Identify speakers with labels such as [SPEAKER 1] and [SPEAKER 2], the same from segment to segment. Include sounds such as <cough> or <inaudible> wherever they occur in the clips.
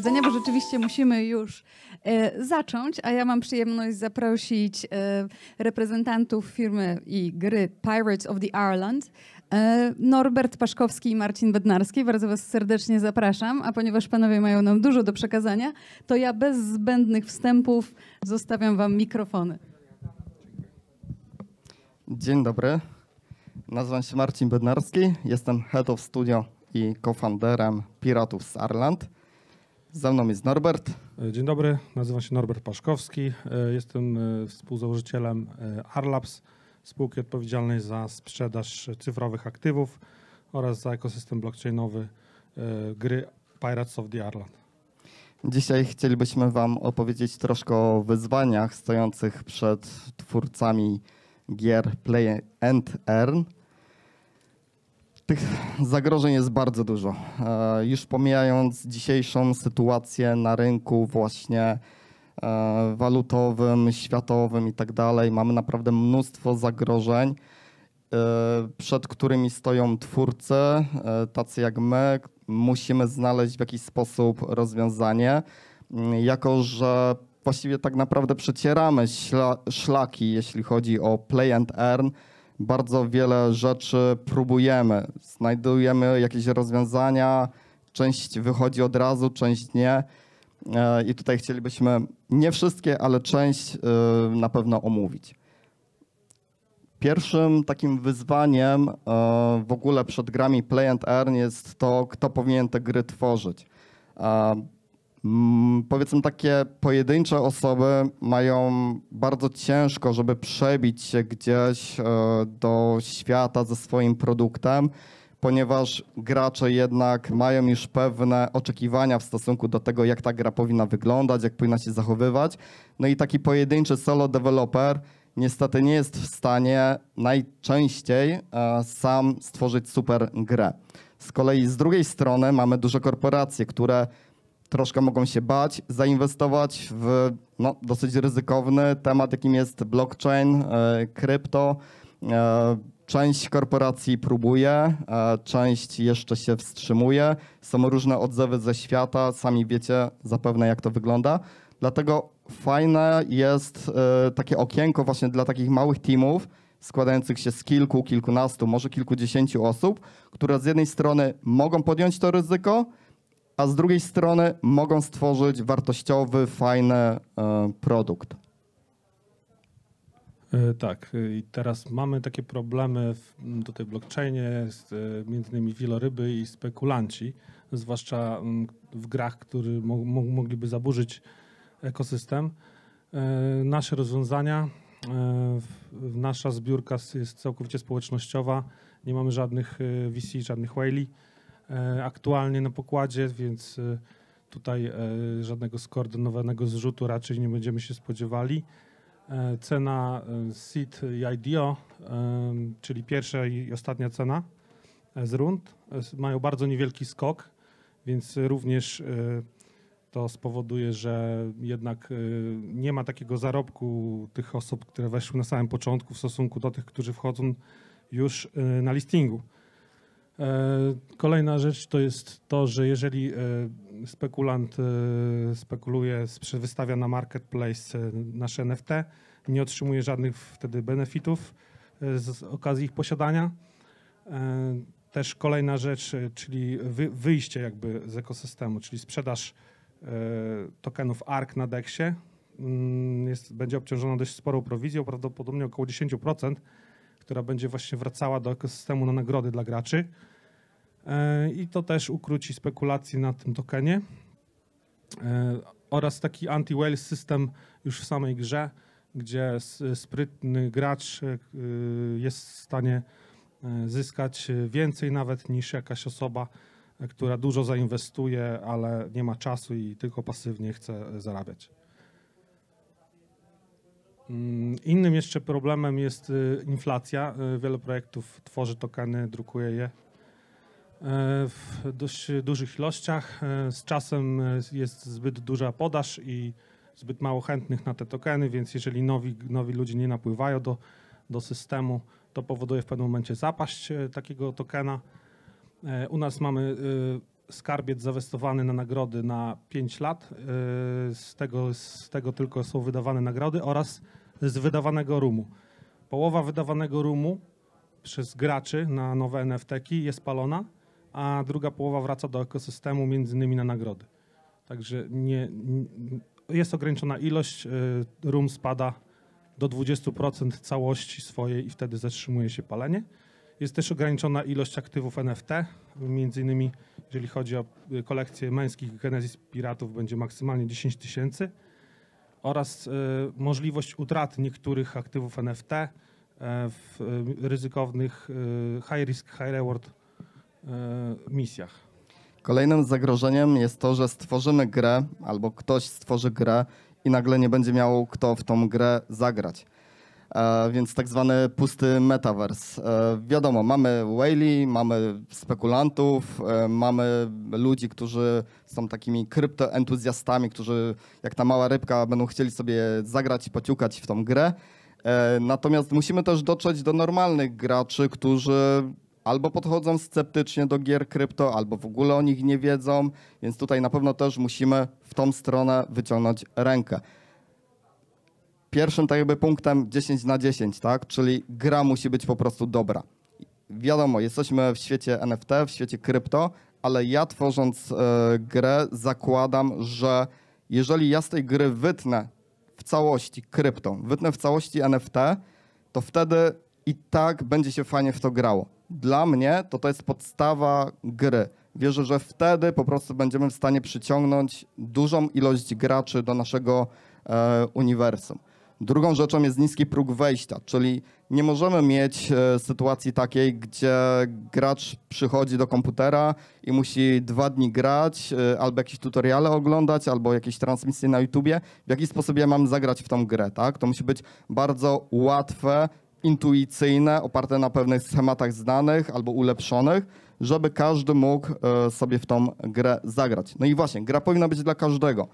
[SPEAKER 1] siedzenia, bo rzeczywiście musimy już e, zacząć, a ja mam przyjemność zaprosić e, reprezentantów firmy i gry Pirates of the Ireland, e, Norbert Paszkowski i Marcin Bednarski. Bardzo was serdecznie zapraszam, a ponieważ panowie mają nam dużo do przekazania, to ja bez zbędnych wstępów zostawiam wam mikrofony.
[SPEAKER 2] Dzień dobry. Nazywam się Marcin Bednarski. Jestem Head of Studio i co-founderem Piratów z Ireland. Ze mną jest Norbert.
[SPEAKER 3] Dzień dobry, nazywam się Norbert Paszkowski. E, Jestem e, współzałożycielem e, Arlabs, spółki odpowiedzialnej za sprzedaż cyfrowych aktywów oraz za ekosystem blockchainowy e, gry Pirates of the Ireland.
[SPEAKER 2] Dzisiaj chcielibyśmy Wam opowiedzieć troszkę o wyzwaniach stojących przed twórcami gier Play and Earn. Tych zagrożeń jest bardzo dużo. E, Już pomijając dzisiejszą sytuację na rynku właśnie e, walutowym, światowym i tak dalej, mamy naprawdę mnóstwo zagrożeń, e, przed którymi stoją twórcy, tacy jak my. Musimy znaleźć w jakiś sposób rozwiązanie, jako że właściwie tak naprawdę przecieramy szlaki, jeśli chodzi o play and earn. Bardzo wiele rzeczy próbujemy, znajdujemy jakieś rozwiązania, część wychodzi od razu, część nie. E, I tutaj chcielibyśmy nie wszystkie, ale część e, na pewno omówić. Pierwszym takim wyzwaniem e, w ogóle przed grami Play and Earn jest to, kto powinien te gry tworzyć. Mm, Powiedzmy, takie pojedyncze osoby mają bardzo ciężko, żeby przebić się gdzieś e, do świata ze swoim produktem, ponieważ gracze jednak mają już pewne oczekiwania w stosunku do tego, jak ta gra powinna wyglądać, jak powinna się zachowywać. No i taki pojedynczy solo developer niestety nie jest w stanie najczęściej e, sam stworzyć super grę. Z kolei z drugiej strony mamy duże korporacje, które troszkę mogą się bać zainwestować w no, dosyć ryzykowny temat, jakim jest blockchain, e, krypto. E, Część korporacji próbuje, e, część jeszcze się wstrzymuje. Są różne odzewy ze świata, sami wiecie zapewne jak to wygląda. Dlatego fajne jest takie okienko właśnie dla takich małych teamów, składających się z kilku, kilkunastu, może kilkudziesięciu osób, które z jednej strony mogą podjąć to ryzyko, a z drugiej strony mogą stworzyć wartościowy, fajny e, produkt.
[SPEAKER 3] E, Tak, e, i teraz mamy takie problemy w tutaj blockchainie, e, między innymi wieloryby i spekulanci, zwłaszcza w grach, które mo- mo- mogliby zaburzyć ekosystem. Nasze rozwiązania, nasza zbiórka jest całkowicie społecznościowa, nie mamy żadnych VC, żadnych whale'i e, aktualnie na pokładzie, więc e, tutaj e, żadnego skoordynowanego zrzutu raczej nie będziemy się spodziewali. E, Cena e, seed i IDO, czyli pierwsza i ostatnia cena e, z rund, e, mają bardzo niewielki skok, więc również e, to spowoduje, że jednak e, nie ma takiego zarobku tych osób, które weszły na samym początku w stosunku do tych, którzy wchodzą już e, na listingu. E, Kolejna rzecz to jest to, że jeżeli e, spekulant e, spekuluje, wystawia na marketplace nasze NFT, nie otrzymuje żadnych wtedy benefitów z okazji ich posiadania. Też kolejna rzecz, czyli wy, wyjście jakby z ekosystemu, czyli sprzedaż tokenów ARK na DEXie mm, jest, będzie obciążona dość sporą prowizją, prawdopodobnie około 10%, która będzie właśnie wracała do ekosystemu na nagrody dla graczy. E, I to też ukróci spekulacje na tym tokenie. E, Oraz taki anti-whale system już w samej grze, gdzie sprytny gracz e, jest w stanie zyskać więcej nawet niż jakaś osoba, która dużo zainwestuje, ale nie ma czasu i tylko pasywnie chce zarabiać. Mm, Innym jeszcze problemem jest e, inflacja. E, Wiele projektów tworzy tokeny, drukuje je e, w dość dużych ilościach. Z czasem jest zbyt duża podaż i zbyt mało chętnych na te tokeny, więc jeżeli nowi, nowi ludzie nie napływają do, do systemu, to powoduje w pewnym momencie zapaść takiego tokena. U nas mamy skarbiec zainwestowany na nagrody na 5 lat. y, Z tego, z tego tylko są wydawane nagrody oraz z wydawanego rumu. Połowa wydawanego rumu przez graczy na nowe NFT-ki jest palona, a druga połowa wraca do ekosystemu, między innymi na nagrody. Także nie, nie, jest ograniczona ilość, y, rum spada do 20% całości swojej i wtedy zatrzymuje się palenie. Jest też ograniczona ilość aktywów NFT, między innymi jeżeli chodzi o y, kolekcję męskich Genesis Piratów będzie maksymalnie 10 tysięcy oraz y, możliwość utraty niektórych aktywów NFT y, w y, ryzykownych y, high risk, high reward misjach.
[SPEAKER 2] Kolejnym zagrożeniem jest to, że stworzymy grę albo ktoś stworzy grę i nagle nie będzie miał kto w tą grę zagrać. E, więc tak zwany pusty metaverse. E, wiadomo, mamy whale, mamy spekulantów, e, mamy ludzi, którzy są takimi kryptoentuzjastami, którzy jak ta mała rybka będą chcieli sobie zagrać i pociukać w tą grę. Natomiast musimy też dotrzeć do normalnych graczy, którzy albo podchodzą sceptycznie do gier krypto, albo w ogóle o nich nie wiedzą, więc tutaj na pewno też musimy w tą stronę wyciągnąć rękę. Pierwszym tak jakby punktem 10 na 10, tak? Czyli gra musi być po prostu dobra. Wiadomo, jesteśmy w świecie NFT, w świecie krypto, ale ja tworząc e, grę zakładam, że jeżeli ja z tej gry wytnę w całości krypto, wytnę w całości NFT, to wtedy i tak będzie się fajnie w to grało. Dla mnie to to jest podstawa gry. Wierzę, że wtedy po prostu będziemy w stanie przyciągnąć dużą ilość graczy do naszego e, uniwersum. Drugą rzeczą jest niski próg wejścia, czyli nie możemy mieć e, sytuacji takiej, gdzie gracz przychodzi do komputera i musi dwa dni grać, e, albo jakieś tutoriale oglądać, albo jakieś transmisje na YouTubie. W jaki sposób ja mam zagrać w tą grę, tak? To musi być bardzo łatwe, intuicyjne, oparte na pewnych schematach znanych albo ulepszonych, żeby każdy mógł e, sobie w tą grę zagrać. No i właśnie, gra powinna być dla każdego.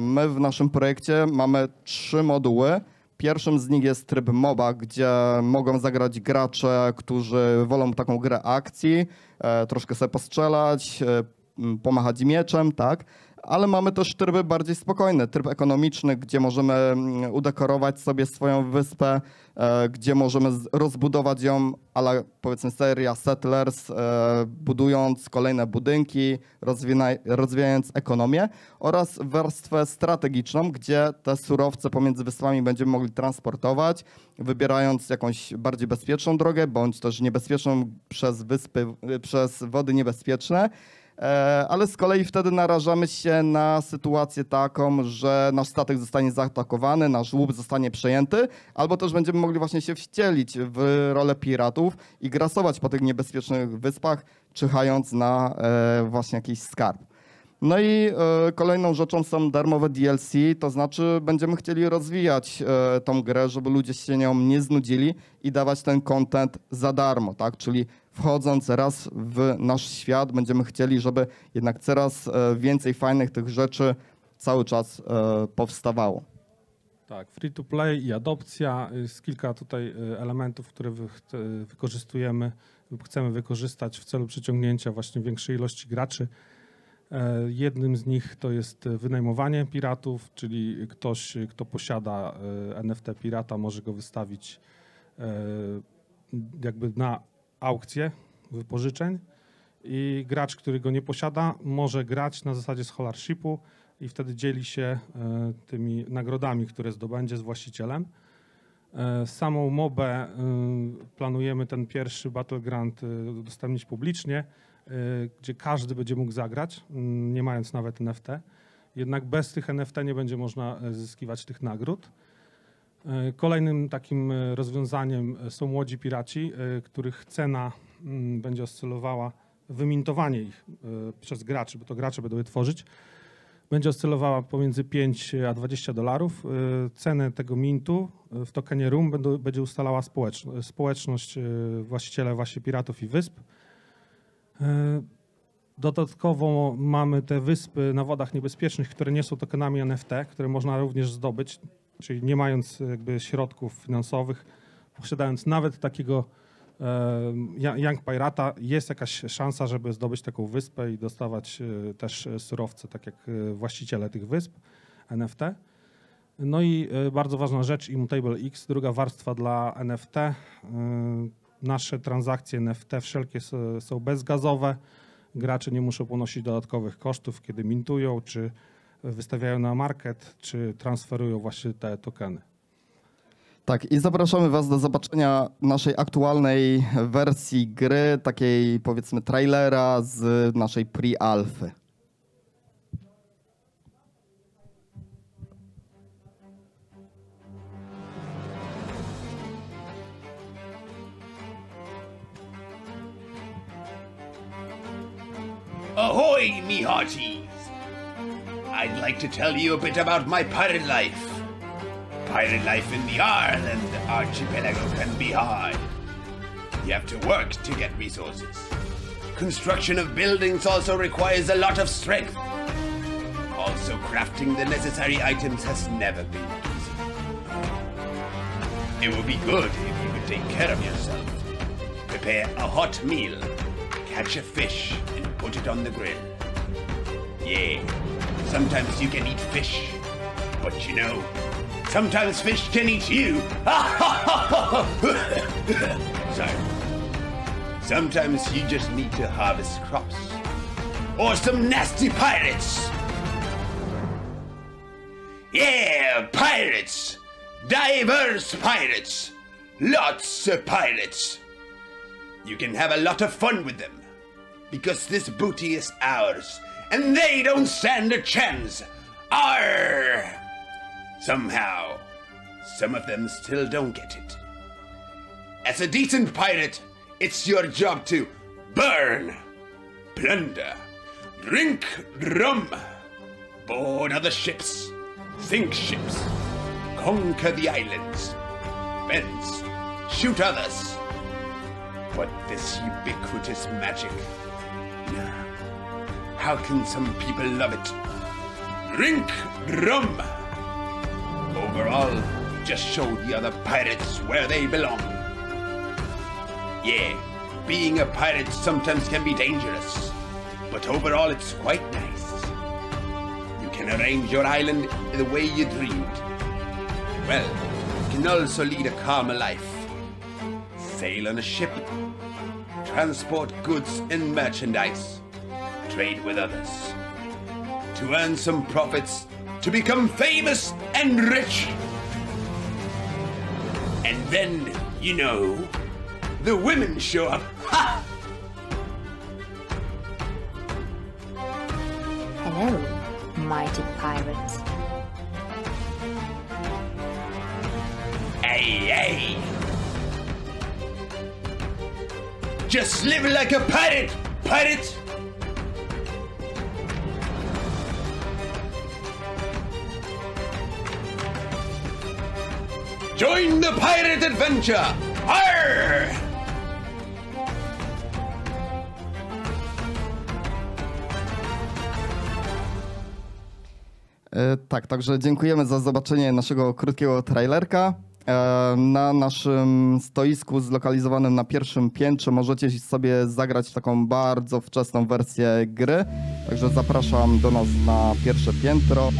[SPEAKER 2] My w naszym projekcie mamy trzy moduły. Pierwszym z nich jest tryb MOBA, gdzie mogą zagrać gracze, którzy wolą taką grę akcji, e, troszkę sobie postrzelać, e, pomachać mieczem, tak? Ale mamy też tryby bardziej spokojne, tryb ekonomiczny, gdzie możemy mm, udekorować sobie swoją wyspę, e, gdzie możemy rozbudować ją, ale powiedzmy seria Settlers, e, budując kolejne budynki, rozwijając ekonomię oraz warstwę strategiczną, gdzie te surowce pomiędzy wyspami będziemy mogli transportować, wybierając jakąś bardziej bezpieczną drogę, bądź też niebezpieczną przez wyspy, przez wody niebezpieczne. E, ale z kolei wtedy narażamy się na sytuację taką, że nasz statek zostanie zaatakowany, nasz łup zostanie przejęty, albo też będziemy mogli właśnie się wcielić w rolę piratów i grasować po tych niebezpiecznych wyspach, czyhając na e, właśnie jakiś skarb. No i e, kolejną rzeczą są darmowe DLC, to znaczy będziemy chcieli rozwijać e, tą grę, żeby ludzie się nią nie znudzili i dawać ten content za darmo, tak? Czyli wchodząc raz w nasz świat, będziemy chcieli, żeby jednak coraz e, więcej fajnych tych rzeczy cały czas powstawało.
[SPEAKER 3] Tak, free to play i adopcja. Jest kilka tutaj elementów, które wykorzystujemy lub chcemy wykorzystać w celu przyciągnięcia właśnie większej ilości graczy. E, Jednym z nich to jest wynajmowanie piratów, czyli ktoś, kto posiada e, NFT pirata, może go wystawić e, jakby na aukcję wypożyczeń i gracz, który go nie posiada, może grać na zasadzie scholarshipu i wtedy dzieli się tymi nagrodami, które zdobędzie z właścicielem. Samą mobę planujemy ten pierwszy Battleground udostępnić publicznie, gdzie każdy będzie mógł zagrać, mm, nie mając nawet NFT. Jednak bez tych NFT nie będzie można e, zyskiwać tych nagród. E, Kolejnym takim rozwiązaniem są młodzi piraci, których cena mm, będzie oscylowała, wymintowanie ich przez graczy, bo to gracze będą je tworzyć, będzie oscylowała pomiędzy 5 a 20 dolarów. Cenę tego mintu w tokenie RUM będzie ustalała społeczność, właściciele właśnie piratów i wysp. E, Dodatkowo mamy te wyspy na wodach niebezpiecznych, które nie są tokenami NFT, które można również zdobyć, czyli nie mając jakby środków finansowych, posiadając nawet takiego e, Young Pirata jest jakaś szansa, żeby zdobyć taką wyspę i dostawać e, też surowce, tak jak właściciele tych wysp NFT. No i bardzo ważna rzecz, Immutable X, druga warstwa dla NFT. Nasze transakcje NFT wszelkie są bezgazowe. Gracze nie muszą ponosić dodatkowych kosztów, kiedy mintują, czy wystawiają na market, czy transferują właśnie te tokeny.
[SPEAKER 2] Tak, i zapraszamy Was do zobaczenia naszej aktualnej wersji gry, takiej powiedzmy trailera z naszej pre-alfy.
[SPEAKER 4] Ahoy, me hearties! I'd like to tell you a bit about my pirate life. Pirate life in the Ireland archipelago can be hard. You have to work to get resources. Construction of buildings also requires a lot of strength. Also, crafting the necessary items has never been easy. It would be good if you could take care of yourself. Prepare a hot meal, catch a fish, and put it on the grill. Yeah, sometimes you can eat fish, but you know, Sometimes fish can eat you. <laughs> Sorry. Sometimes you just need to harvest crops. Or some nasty pirates. Yeah, pirates. Diverse pirates. Lots of pirates. You can have a lot of fun with them. Because this booty is ours. And they don't stand a chance. Arr! Somehow, some of them still don't get it. As a decent pirate, it's your job to burn, plunder, drink rum, board other ships, sink ships, conquer the islands, fence, shoot others. But this ubiquitous magic, how can some people love it? Drink rum! Overall, just show the other pirates where they belong. Yeah, being a pirate sometimes can be dangerous, but overall it's quite nice. You can arrange your island the way you dreamed. Well, you can also lead a calmer life. Sail on a ship, transport goods and merchandise, trade with others. To earn some profits to become famous and rich. And then, you know, the women show up. Ha!
[SPEAKER 5] Hello, mighty pirates.
[SPEAKER 4] Hey, hey! Just live like a pirate, pirate! Join the pirate adventure! Arr!
[SPEAKER 2] E, tak, także dziękujemy za zobaczenie naszego krótkiego trailerka. E, na naszym stoisku zlokalizowanym na pierwszym piętrze możecie sobie zagrać taką bardzo wczesną wersję gry. Także zapraszam do nas na pierwsze piętro.